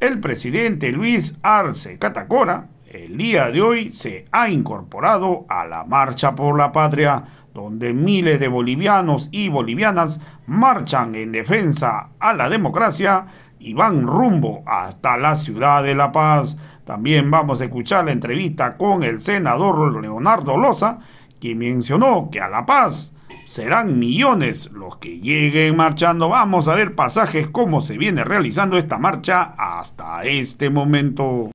el presidente Luis Arce Catacora el día de hoy se ha incorporado a la Marcha por la Patria, donde miles de bolivianos y bolivianas marchan en defensa a la democracia y van rumbo hasta la ciudad de La Paz. También vamos a escuchar la entrevista con el senador Leonardo Loza, quien mencionó que a La Paz serán millones los que lleguen marchando. Vamos a ver pasajes cómo se viene realizando esta marcha hasta este momento.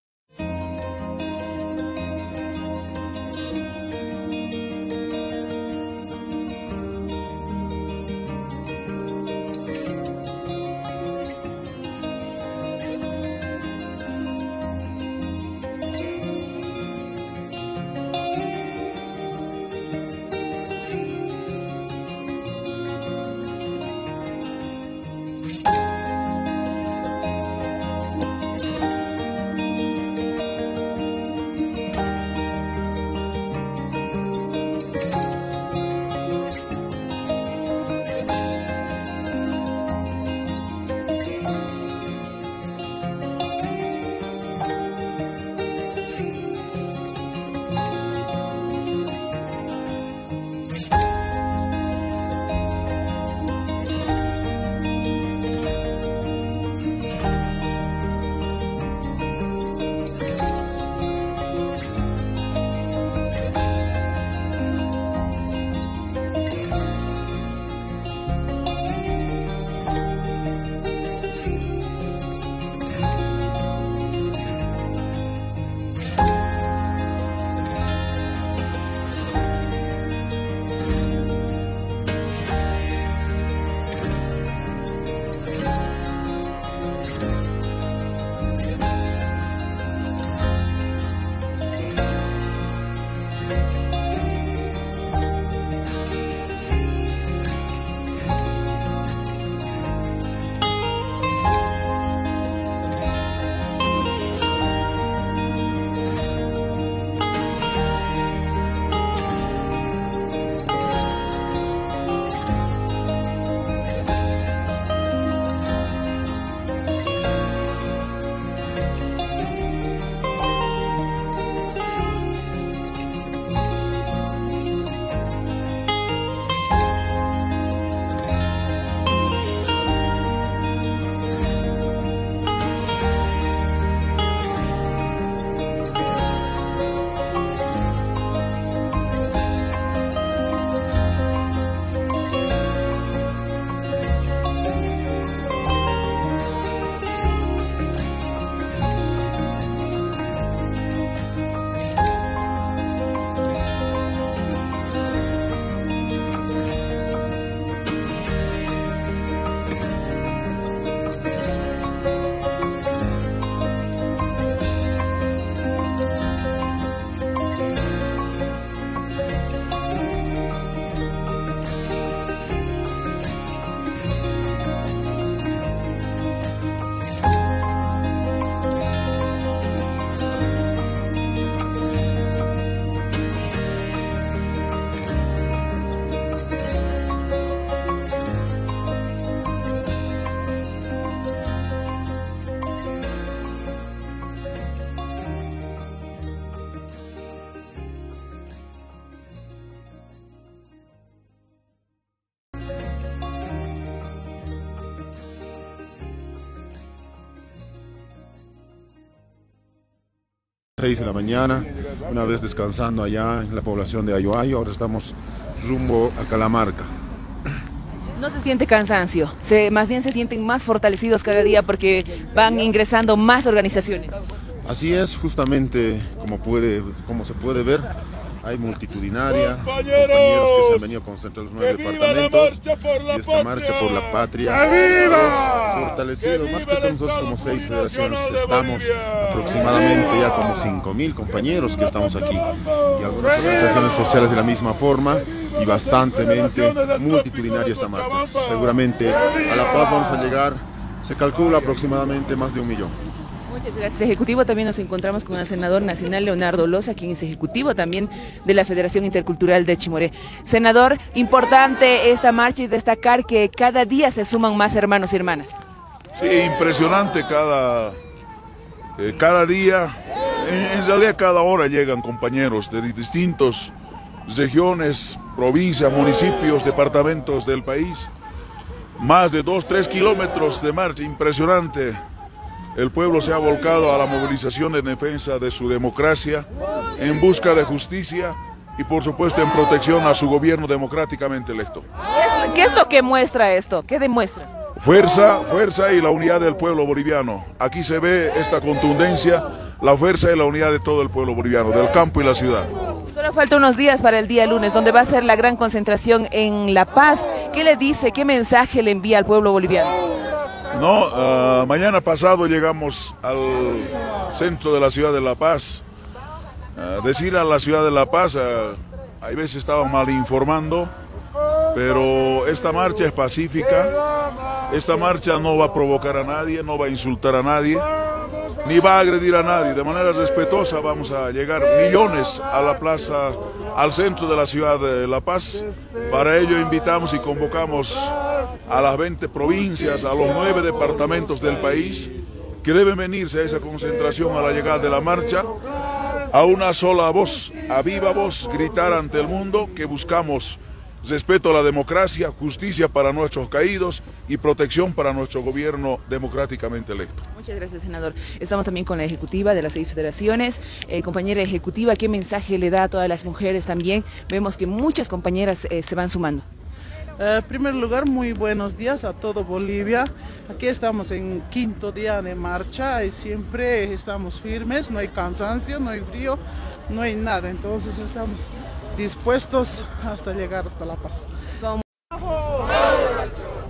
6 de la mañana, una vez descansando allá en la población de Ayoayo, ahora estamos rumbo a Calamarca. No se siente cansancio, se, más bien se sienten más fortalecidos cada día porque van ingresando más organizaciones. Así es, justamente como, puede, como se puede ver, hay multitudinaria, compañeros, que se han venido a concentrar los nueve departamentos y esta marcha por la patria viva! fortalecido, más que nosotros como seis federaciones estamos aproximadamente ya como cinco mil compañeros que estamos aquí. Y algunas organizaciones sociales de la misma forma y bastantemente multitudinaria esta marcha. Seguramente a La Paz vamos a llegar, se calcula aproximadamente más de un millón. Muchas gracias, Ejecutivo. También nos encontramos con el senador nacional Leonardo Loza, quien es ejecutivo también de la Federación Intercultural de Chimoré. Senador, importante esta marcha y destacar que cada día se suman más hermanos y hermanas. Sí, impresionante cada, Eh, cada día, en, realidad cada hora llegan compañeros de distintos regiones, provincias, municipios, departamentos del país. Más de 2, 3 kilómetros de marcha, impresionante. El pueblo se ha volcado a la movilización en defensa de su democracia, en busca de justicia y por supuesto en protección a su gobierno democráticamente electo. ¿Qué es lo que muestra esto? ¿Qué demuestra? Fuerza, fuerza y la unidad del pueblo boliviano. Aquí se ve esta contundencia, la fuerza y la unidad de todo el pueblo boliviano, del campo y la ciudad. Solo falta unos días para el día lunes, donde va a ser la gran concentración en La Paz. ¿Qué le dice, qué mensaje le envía al pueblo boliviano? No, ah, mañana pasado llegamos al centro de la ciudad de La Paz decir a la ciudad de La Paz, hay veces estaban mal informando, pero esta marcha es pacífica, esta marcha no va a provocar a nadie, no va a insultar a nadie, ni va a agredir a nadie. De manera respetuosa vamos a llegar millones a la plaza, al centro de la ciudad de La Paz. Para ello invitamos y convocamos a las 20 provincias, a los 9 departamentos del país que deben venirse a esa concentración a la llegada de la marcha a una sola voz, a viva voz, gritar ante el mundo que buscamos respeto a la democracia, justicia para nuestros caídos y protección para nuestro gobierno democráticamente electo. Muchas gracias, senador. Estamos también con la ejecutiva de las seis federaciones. Eh, compañera ejecutiva, ¿qué mensaje le da a todas las mujeres también? Vemos que muchas compañeras eh, se van sumando. Eh, en primer lugar, muy buenos días a todo Bolivia. Aquí estamos en quinto día de marcha y siempre estamos firmes, no hay cansancio, no hay frío, no hay nada. Entonces estamos dispuestos hasta llegar hasta La Paz.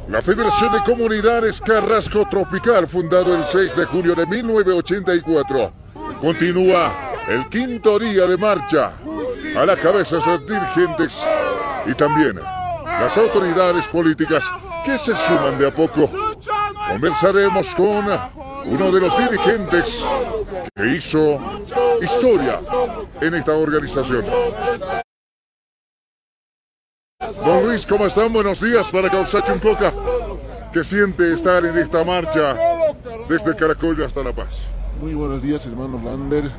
La Federación de Comunidades Carrasco Tropical, fundado el 6 de junio de 1984, continúa el quinto día de marcha a la cabeza sus dirigentes y también las autoridades políticas que se suman de a poco. Conversaremos con uno de los dirigentes que hizo historia en esta organización. Don Luis, ¿cómo están? Buenos días para Causacho Poca. ¿Qué siente estar en esta marcha desde Caracol hasta La Paz? Muy buenos días, hermano Lander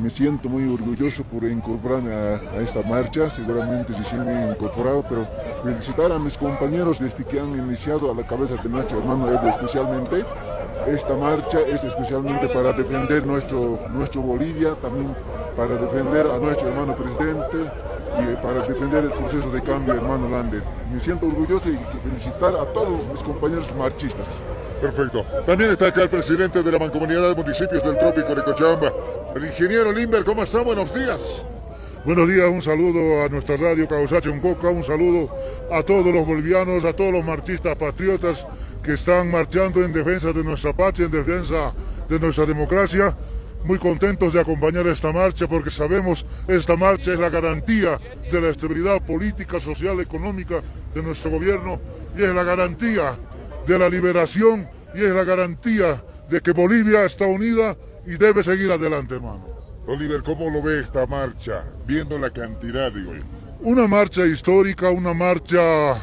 me siento muy orgulloso por incorporarme a, esta marcha, seguramente recién me he incorporado, pero felicitar a mis compañeros desde que han iniciado a la cabeza de nuestro hermano Evo especialmente. Esta marcha es especialmente para defender nuestro, nuestro Bolivia, también para defender a nuestro hermano presidente y para defender el proceso de cambio, hermano Lander. Me siento orgulloso y felicitar a todos mis compañeros marchistas. Perfecto. También está acá el presidente de la Mancomunidad de Municipios del Trópico de Cochabamba, el ingeniero Limber. ¿Cómo está? Buenos días. Buenos días, un saludo a nuestra radio Causache Coca, un saludo a todos los bolivianos, a todos los marchistas patriotas que están marchando en defensa de nuestra patria, en defensa de nuestra democracia. Muy contentos de acompañar esta marcha porque sabemos esta marcha es la garantía de la estabilidad política, social, económica de nuestro gobierno y es la garantía de la liberación y es la garantía de que Bolivia está unida y debe seguir adelante, hermano. Oliver, ¿cómo lo ve esta marcha? Viendo la cantidad, digo yo. Una marcha histórica, una marcha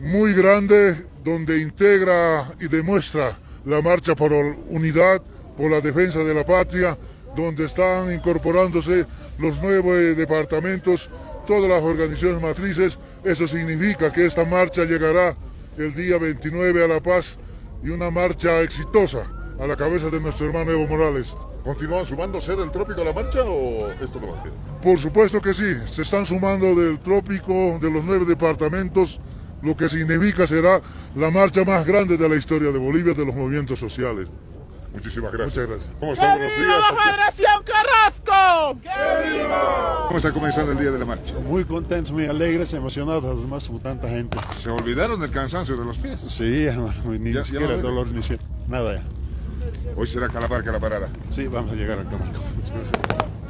muy grande donde integra y demuestra la marcha por unidad, por la defensa de la patria, donde están incorporándose los nuevos departamentos, todas las organizaciones matrices. Eso significa que esta marcha llegará el día 29 a La Paz y una marcha exitosa a la cabeza de nuestro hermano Evo Morales. ¿Continúan sumándose del trópico a la marcha o esto no va Por supuesto que sí, se están sumando del trópico, de los nueve departamentos, lo que significa será la marcha más grande de la historia de Bolivia de los movimientos sociales. Muchísimas gracias. Muchas gracias. ¿Cómo están? Buenos días. la Federación Carrasco! ¡Que viva! ¿Cómo está comenzando el día de la marcha? Muy contentos, muy alegres, emocionados, además con tanta gente. ¿Se olvidaron del cansancio de los pies? Sí, hermano, ni ya, siquiera ya dolor, ni siquiera, nada ya. Hoy será Calabarca la parada. Sí, vamos a llegar a Calabarca.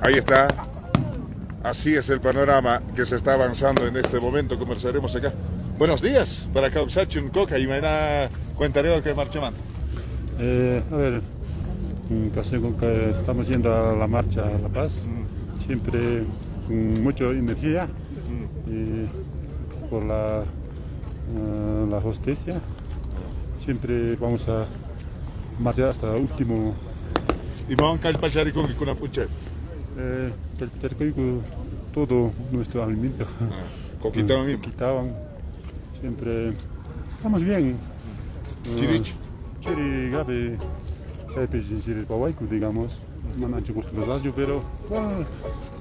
Ahí está. Así es el panorama que se está avanzando en este momento. Conversaremos acá. Buenos días para un Coca y mañana contaré que marcha eh, a ver, que estamos yendo a la marcha a La Paz, siempre con mucha energía y por la, eh, la justicia. Siempre vamos a marchar hasta el último ¿Y van a pasar con una pucha? Eh, todo nuestro alimento. Ah, coquitaban. Coquitaban. Siempre estamos bien. Chirich. Chiri grave. Chiri Pawaiku, digamos. No mancho gusto pero igual,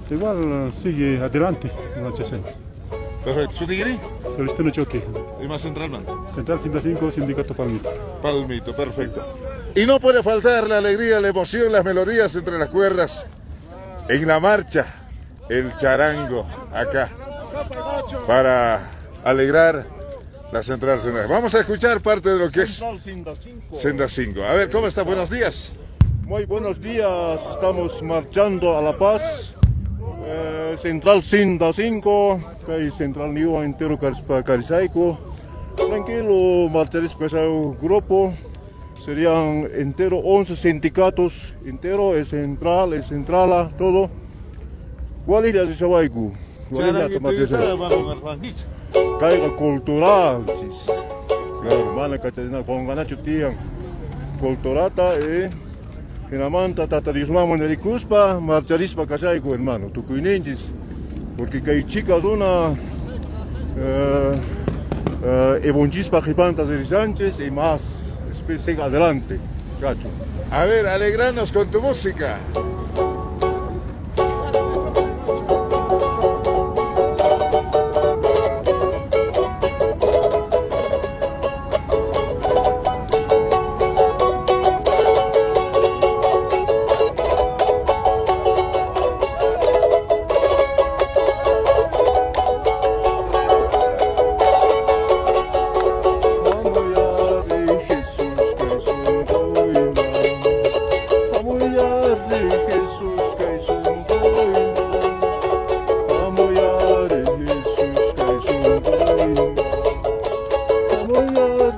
igual sigue adelante. No Perfecto. ¿Su tigre? Solistano Choque. ¿Y más central, man? Central 5, Sindicato Palmito. Palmito, perfecto. Y no puede faltar la alegría, la emoción, las melodías entre las cuerdas. En la marcha, el charango acá. Para alegrar la central central. Vamos a escuchar parte de lo que es Senda 5. A ver, ¿cómo está? Buenos días. Muy buenos días. Estamos marchando a La Paz. Eh, central Senda 5, Central Niu entero Carisaico. Tranquilo, marcharéis ese grupo serían entero 11 sindicatos, entero, es central, es centrala, todo. ¿Cuál es la de Chabaiku? ¿Cuál es la Caiga cultural, claro, mana cachatina, con ganacho tian, culturata, eh, que la manta tatarismamo en el cuspa, marcharispa cachaiku, hermano, tu cuininchis, porque que hay chicas una, eh, eh, evonchispa jipantas de Sánchez y más siga adelante, gacho. A ver, alegranos con tu música. Las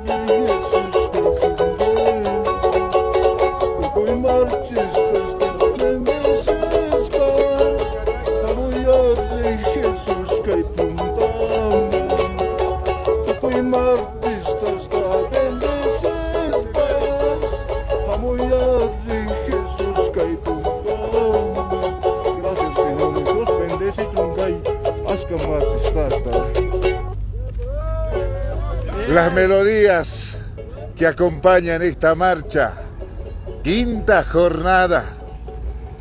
melodías que acompañan esta marcha, quinta jornada,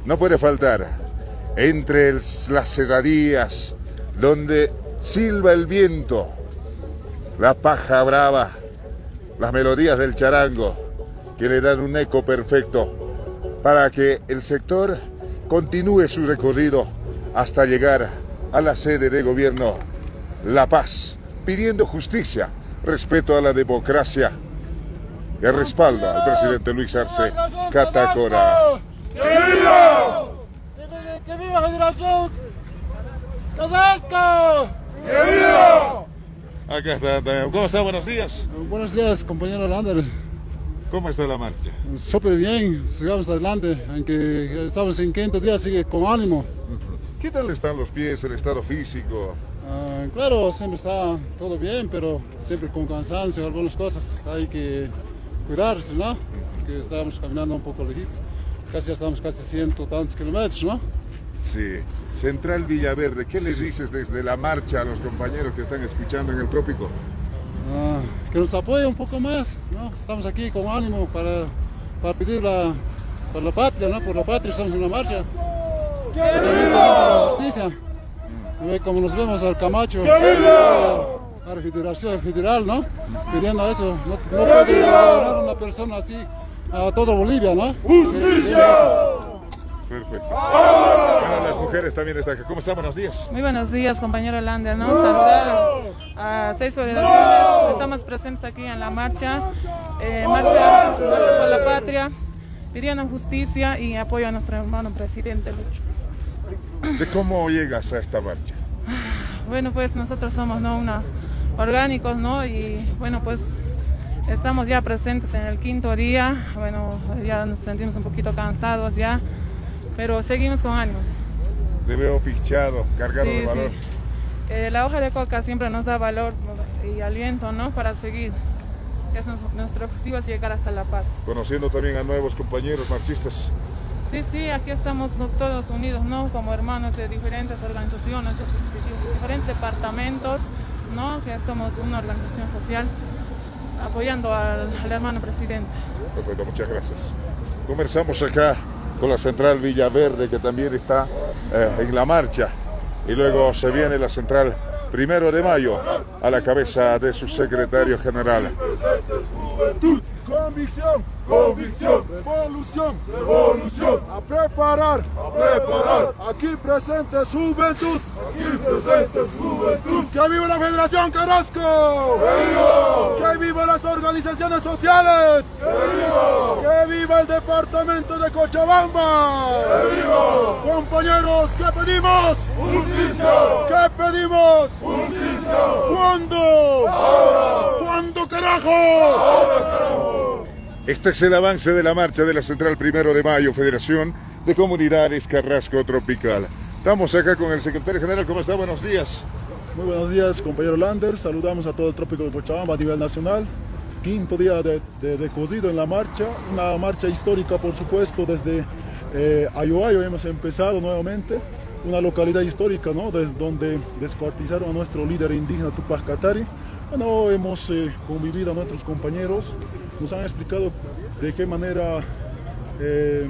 no puede faltar, entre las cerradías, donde silba el viento, la paja brava, las melodías del charango, que le dan un eco perfecto para que el sector continúe su recorrido hasta llegar a la sede de gobierno La Paz, pidiendo justicia respeto a la democracia y respalda al presidente Luis Arce Catacora. ¡Que viva! ¡Que viva Federación! ¡Casasco! ¡Que viva! Acá está, ¿cómo está? Buenos días. Buenos días, compañero Lander. ¿Cómo está la marcha? Súper bien, sigamos adelante, aunque estamos en quinto día, sigue con ánimo. ¿Qué tal están los pies, el estado físico? Ah, claro, siempre está todo bien, pero siempre con cansancio, algunas cosas hay que cuidarse, ¿no? Que estamos caminando un poco lejitos, casi ya estamos casi ciento tantos kilómetros, ¿no? Sí. Central Villaverde, ¿qué les dices desde la marcha a los compañeros que están escuchando en el trópico? Ah, que nos apoyen un poco más, ¿no? Estamos aquí con ánimo para, para pedir la, por la patria, ¿no? Por la patria estamos en la marcha. la justicia. Como nos vemos al Camacho, a la Federación Federal, ¿no? Pidiendo eso. No, no puede a una persona así a todo Bolivia, ¿no? ¡Justicia! Perfecto. Bueno, las mujeres también están aquí. ¿Cómo están? Buenos días. Muy buenos días, compañero Lander, ¿no? Saludar a seis federaciones. Estamos presentes aquí en la marcha. Eh, marcha, marcha por la patria, pidiendo justicia y apoyo a nuestro hermano presidente Lucho. ¿De cómo llegas a esta marcha? Bueno, pues nosotros somos ¿no? Una, orgánicos, ¿no? Y bueno, pues estamos ya presentes en el quinto día. Bueno, ya nos sentimos un poquito cansados ya, pero seguimos con ánimos. Te veo pichado, cargado de valor. Eh, la hoja de coca siempre nos da valor y aliento, ¿no? Para seguir. Es nuestro objetivo es llegar hasta La Paz. Conociendo también a nuevos compañeros marchistas. Sí, sí, aquí estamos todos unidos, ¿no? Como hermanos de diferentes organizaciones, diferentes departamentos, ¿no? Que somos una organización social apoyando al, hermano presidente. Perfecto, muchas gracias. Conversamos acá con la central Villaverde, que también está eh, en la marcha. Y luego se viene la central primero de mayo a la cabeza de su secretario general. Convicción, convicción, revolución, revolución, a preparar, a preparar, aquí presente juventud, aquí presente juventud, que viva la Federación Carrasco, que viva, que viva las organizaciones sociales, que viva, que viva el departamento de Cochabamba, que viva, compañeros, ¿qué pedimos? Justicia, ¿qué pedimos? Justicia, ¿cuándo? Ahora, ¿cuándo carajo? Este es el avance de la marcha de la Central Primero de Mayo, Federación de Comunidades Carrasco Tropical. Estamos acá con el secretario general. ¿Cómo está? Buenos días. Muy buenos días, compañero Lander. Saludamos a todo el trópico de Cochabamba a nivel nacional. Quinto día de, de en la marcha. Una marcha histórica, por supuesto, desde eh, Ayoayo hemos empezado nuevamente. Una localidad histórica, ¿no? Desde donde descuartizaron a nuestro líder indígena Tupac Katari. Bueno, hemos eh, convivido a nuestros compañeros nos han explicado de qué manera, eh,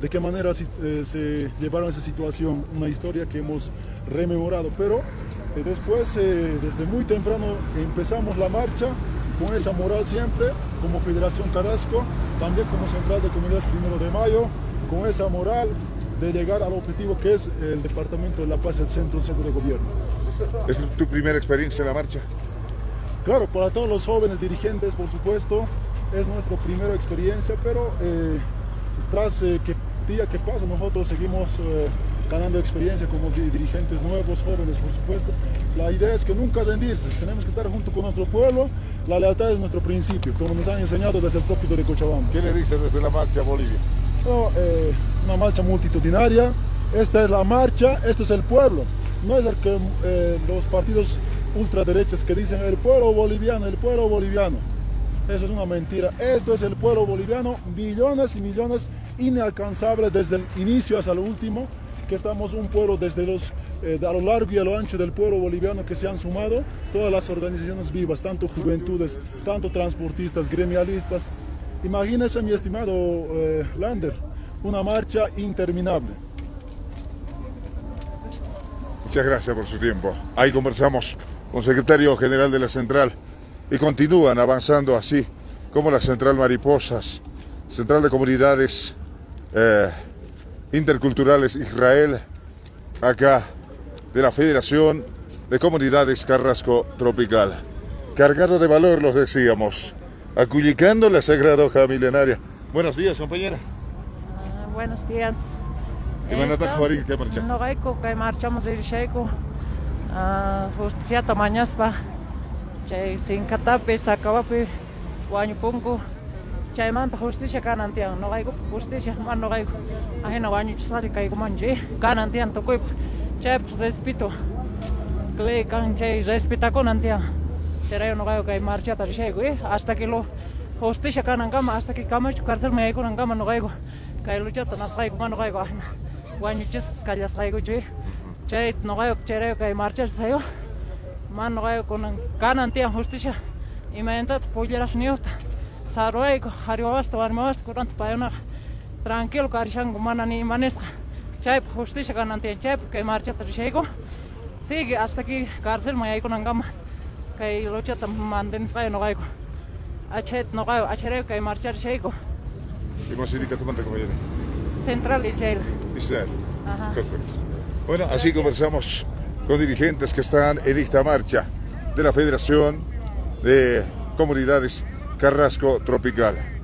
de qué manera eh, se llevaron esa situación, una historia que hemos rememorado, pero después, desde muy temprano, empezamos la marcha con esa moral siempre, como Federación Carrasco, también como Central de Comunidades Primero de Mayo, con esa moral de llegar al objetivo que es el Departamento de La Paz, el centro, centro de gobierno. ¿Es tu primera experiencia en la marcha? Claro, para todos los jóvenes dirigentes, por supuesto, es nuestra primera experiencia, pero eh, tras eh, que día que pasa nosotros seguimos eh, ganando experiencia como dirigentes nuevos, jóvenes por supuesto. La idea es que nunca rendirse, tenemos que estar junto con nuestro pueblo, la lealtad es nuestro principio, como nos han enseñado desde el trópico de Cochabamba. ¿Qué le dice desde la marcha Bolivia? una marcha multitudinaria, esta es la marcha, este es el pueblo, no es el que los partidos ultraderechas que dicen el pueblo boliviano, el pueblo boliviano. Eso es una mentira. Esto es el pueblo boliviano, millones y millones inalcanzables desde el inicio hasta el último, que estamos un pueblo desde los, eh, a lo largo y a lo ancho del pueblo boliviano que se han sumado todas las organizaciones vivas, tanto juventudes, tanto transportistas, gremialistas. Imagínense, mi estimado eh, Lander, una marcha interminable. Muchas gracias por su tiempo. Ahí conversamos con secretario general de la Central y continúan avanzando así como la Central Mariposas, Central de Comunidades eh, Interculturales Israel, acá de la Federación de Comunidades Carrasco Tropical. Cargado de valor, los decíamos, aculicando la Sagrada Hoja Milenaria. Buenos días, compañera. Uh, buenos días. ¿Qué marcha? No, marchamos del Checo. Justicia Tamañaspa chay sinkatapi sakawapi wañupunku chaymanta justicia kanan tiyan noqaykupa justicia man noqayku ajena wañuchisqari kaykumanchu kanan tiyan tukuypa chaypaq respeto ley kan chay respetakunan tiyan chayrayo noqayku kay marchata rishayku hasta que lo justicia kanankama hasta que kamachu cárcel mayaykunankama noqayku kay luchata nasqayku ma noqayku ajena. Wañuchisqas kallasqaykuchu chay marchata sayo mano gayo con kanan tian justicia y me entat poyeras niota saruaico hariwasta warmawasta kuranta payona tranquilo karishango mana ni manesca chayp justicia chayp que marchata rishayko sigue hasta aquí cárcel may con angama luchata manden sayo no achet no gayo achere kay marchar rishayko ¿Y indica tu compañero? Central Israel. Israel. Ajá. Perfecto. Bueno, así conversamos con dirigentes que están en esta marcha de la Federación de Comunidades Carrasco Tropical.